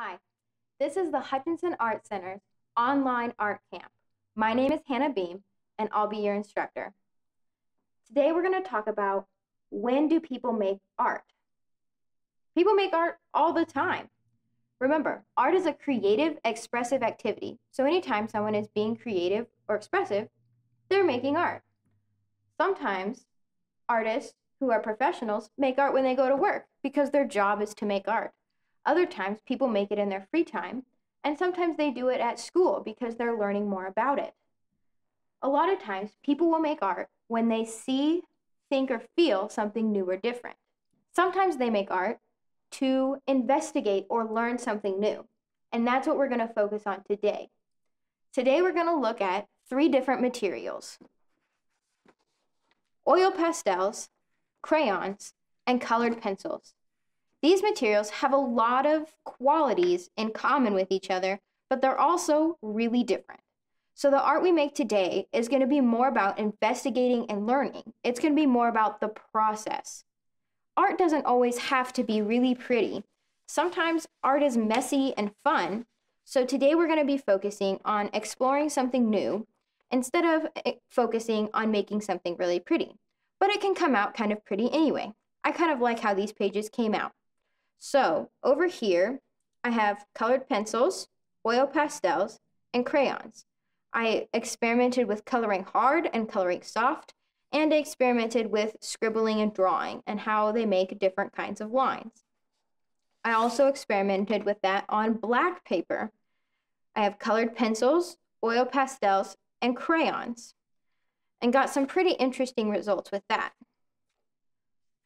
Hi, this is the Hutchinson Art Center's online art camp. My name is Hannah Beam, and I'll be your instructor. Today we're going to talk about when do people make art? People make art all the time. Remember, art is a creative, expressive activity. So anytime someone is being creative or expressive, they're making art. Sometimes artists who are professionals make art when they go to work because their job is to make art. Other times, people make it in their free time, and sometimes they do it at school because they're learning more about it. A lot of times, people will make art when they see, think, or feel something new or different. Sometimes they make art to investigate or learn something new, and that's what we're going to focus on today. Today, we're going to look at three different materials oil pastels, crayons, and colored pencils. These materials have a lot of qualities in common with each other, but they're also really different. So, the art we make today is going to be more about investigating and learning. It's going to be more about the process. Art doesn't always have to be really pretty. Sometimes art is messy and fun. So, today we're going to be focusing on exploring something new instead of eh, focusing on making something really pretty. But it can come out kind of pretty anyway. I kind of like how these pages came out. So over here, I have colored pencils, oil pastels, and crayons. I experimented with coloring hard and coloring soft, and I experimented with scribbling and drawing and how they make different kinds of lines. I also experimented with that on black paper. I have colored pencils, oil pastels, and crayons, and got some pretty interesting results with that.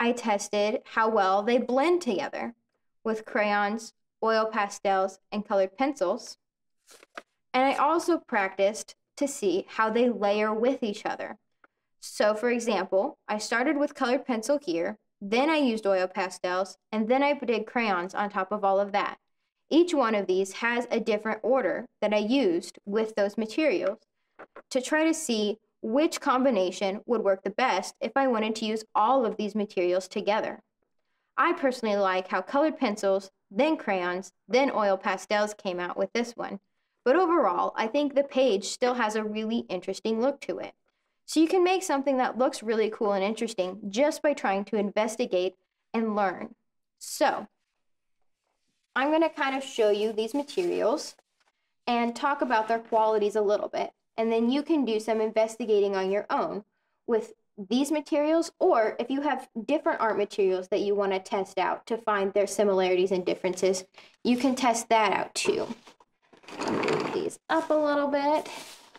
I tested how well they blend together with crayons, oil pastels, and colored pencils. And I also practiced to see how they layer with each other. So, for example, I started with colored pencil here, then I used oil pastels, and then I did crayons on top of all of that. Each one of these has a different order that I used with those materials to try to see which combination would work the best if I wanted to use all of these materials together. I personally like how colored pencils, then crayons, then oil pastels came out with this one. But overall, I think the page still has a really interesting look to it. So you can make something that looks really cool and interesting just by trying to investigate and learn. So, I'm going to kind of show you these materials and talk about their qualities a little bit. And then you can do some investigating on your own with these materials, or if you have different art materials that you want to test out to find their similarities and differences, you can test that out too. Move these up a little bit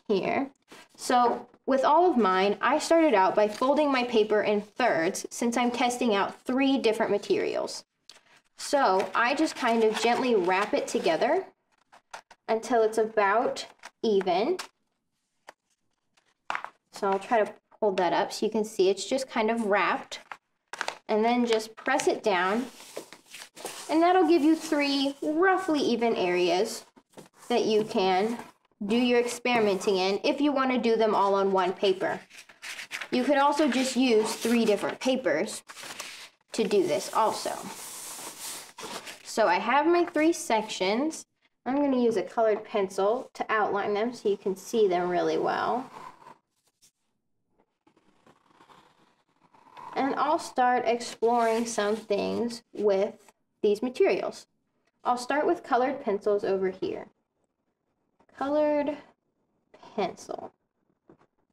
here. So with all of mine, I started out by folding my paper in thirds since I'm testing out three different materials. So I just kind of gently wrap it together until it's about even. So I'll try to hold that up so you can see it's just kind of wrapped. And then just press it down. And that'll give you three roughly even areas that you can do your experimenting in if you want to do them all on one paper. You could also just use three different papers to do this also. So I have my three sections. I'm going to use a colored pencil to outline them so you can see them really well. And I'll start exploring some things with these materials. I'll start with colored pencils over here. Colored pencil.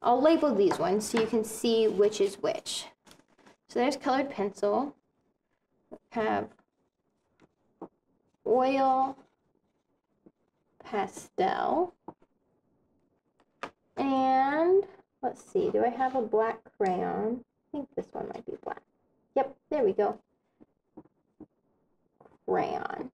I'll label these ones so you can see which is which. So there's colored pencil. Have oil pastel. And let's see, do I have a black crayon? Think this one might be black. Yep, there we go. Crayon.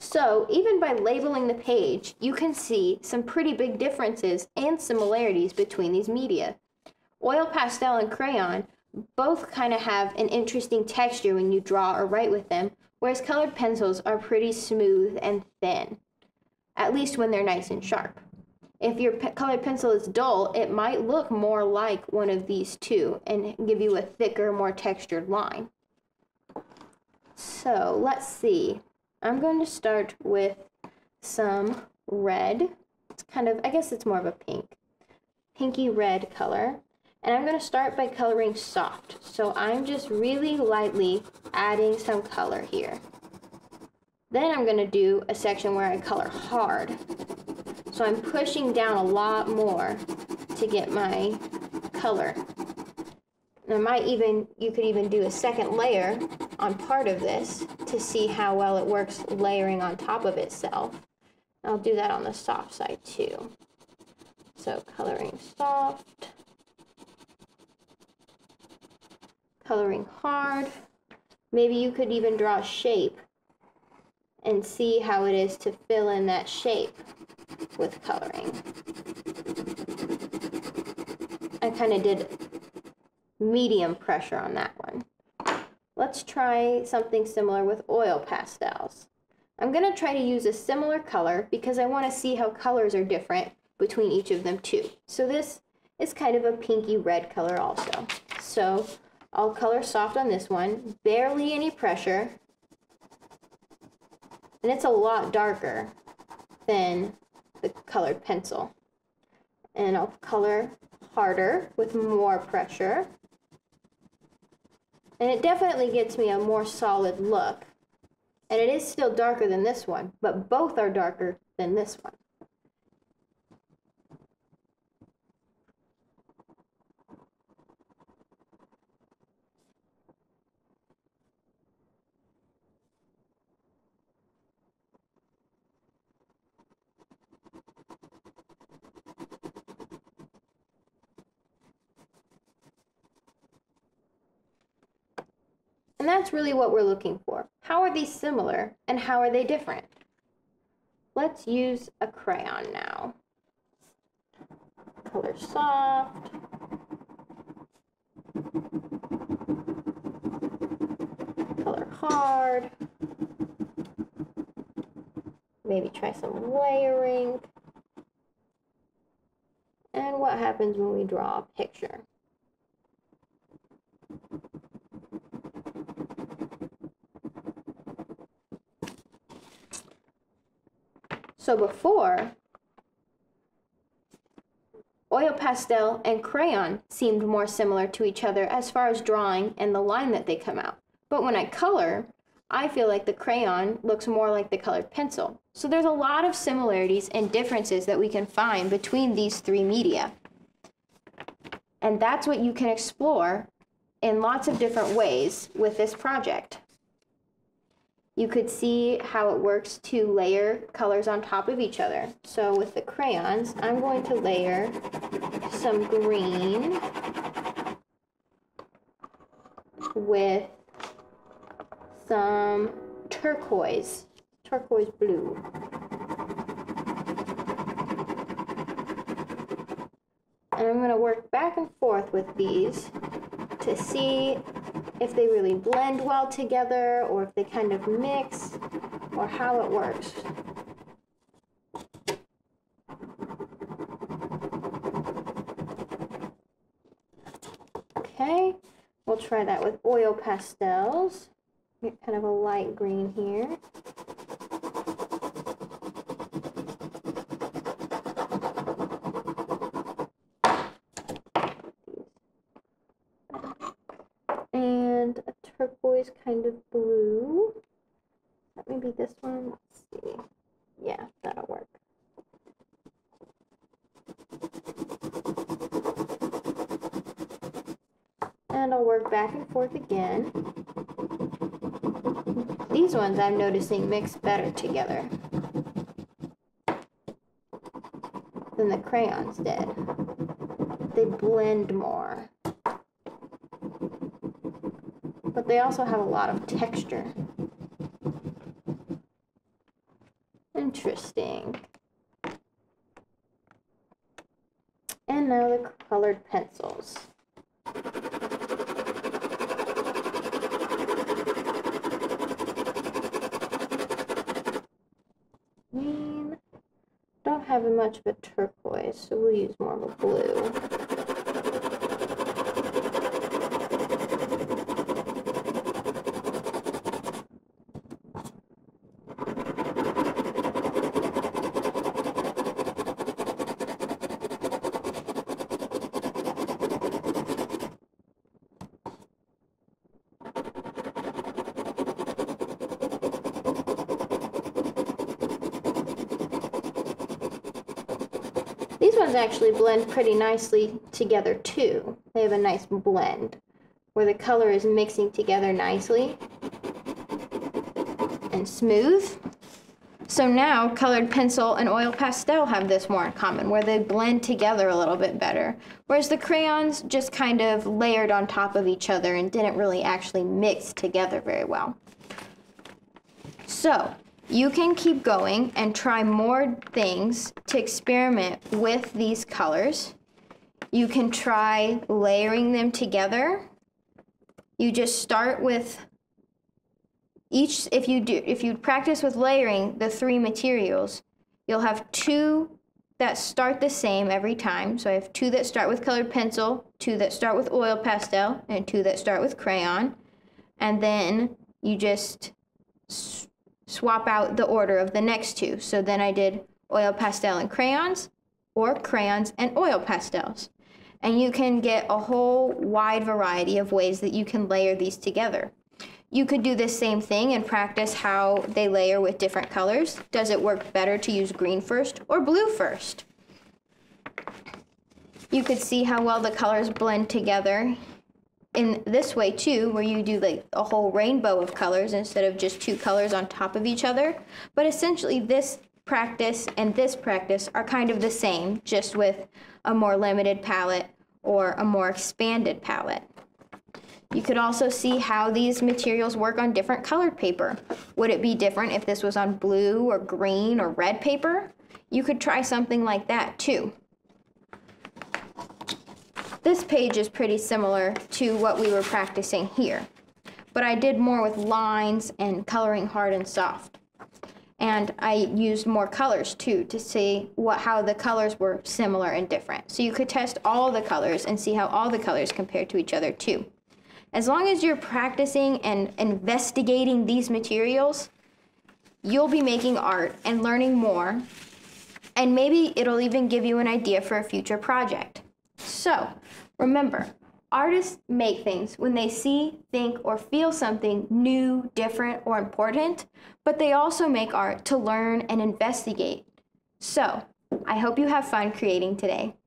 So even by labeling the page, you can see some pretty big differences and similarities between these media. Oil pastel and crayon both kind of have an interesting texture when you draw or write with them, whereas colored pencils are pretty smooth and thin, at least when they're nice and sharp. If your colored pencil is dull, it might look more like one of these two and give you a thicker, more textured line. So let's see. I'm going to start with some red. It's kind of, I guess it's more of a pink. Pinky red color. And I'm going to start by coloring soft. So I'm just really lightly adding some color here. Then I'm going to do a section where I color hard. So I'm pushing down a lot more to get my color. And I might even, you could even do a second layer on part of this to see how well it works layering on top of itself. I'll do that on the soft side too. So coloring soft, coloring hard. Maybe you could even draw a shape and see how it is to fill in that shape with coloring. I kind of did medium pressure on that one. Let's try something similar with oil pastels. I'm going to try to use a similar color because I want to see how colors are different between each of them too. So this is kind of a pinky red color also. So I'll color soft on this one, barely any pressure, and it's a lot darker than the colored pencil. And I'll color harder with more pressure. And it definitely gets me a more solid look. And it is still darker than this one, but both are darker than this one. That's really what we're looking for. How are these similar and how are they different? Let's use a crayon now. Color soft. Color hard. Maybe try some layering. And what happens when we draw a picture? So before, oil pastel and crayon seemed more similar to each other as far as drawing and the line that they come out. But when I color, I feel like the crayon looks more like the colored pencil. So there's a lot of similarities and differences that we can find between these three media. And that's what you can explore in lots of different ways with this project. You could see how it works to layer colors on top of each other. So with the crayons, I'm going to layer some green with some turquoise, turquoise blue. And I'm going to work back and forth with these to see if they really blend well together or if they kind of mix or how it works. Okay, we'll try that with oil pastels. Get kind of a light green here. turquoise kind of blue. That maybe this one. Let's see. Yeah, that'll work. And I'll work back and forth again. These ones I'm noticing mix better together than the crayons did. They blend more. But they also have a lot of texture. Interesting. And now the colored pencils. Green. Don't have much of a turquoise, so we'll use more of a blue. Ones actually blend pretty nicely together too. They have a nice blend where the color is mixing together nicely and smooth. So now colored pencil and oil pastel have this more in common, where they blend together a little bit better. Whereas the crayons just kind of layered on top of each other and didn't really actually mix together very well. So you can keep going and try more things to experiment with these colors. You can try layering them together. You just start with each if you do if you practice with layering the three materials you'll have two that start the same every time so i have two that start with colored pencil two that start with oil pastel and two that start with crayon and then you just swap out the order of the next two so then i did oil pastel and crayons or crayons and oil pastels and you can get a whole wide variety of ways that you can layer these together you could do the same thing and practice how they layer with different colors. Does it work better to use green first or blue first? You could see how well the colors blend together in this way too, where you do like a whole rainbow of colors instead of just two colors on top of each other. But essentially this practice and this practice are kind of the same, just with a more limited palette or a more expanded palette. You could also see how these materials work on different colored paper. Would it be different if this was on blue or green or red paper? You could try something like that too. This page is pretty similar to what we were practicing here, but I did more with lines and coloring hard and soft. And I used more colors too to see what how the colors were similar and different. So you could test all the colors and see how all the colors compare to each other too. As long as you're practicing and investigating these materials, you'll be making art and learning more, and maybe it'll even give you an idea for a future project. So, remember, artists make things when they see, think, or feel something new, different, or important, but they also make art to learn and investigate. So, I hope you have fun creating today.